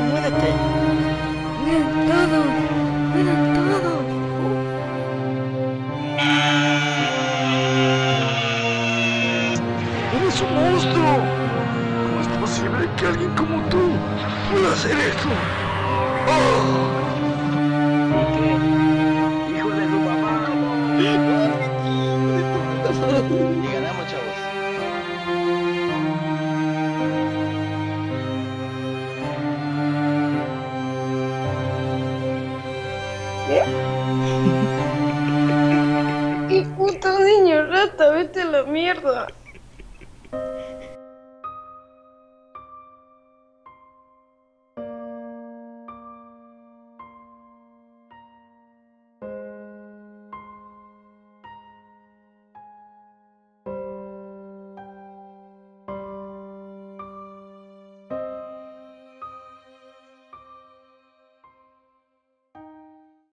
Muérete. Tú también muérete. Mueran todos. Mueran todos. ¡Eres un monstruo! ¿Cómo es posible que alguien como tú pueda hacer esto? ¡Oh! Hijo de tu mamá. ¡Qué puto niño rata! ¡Vete a la mierda!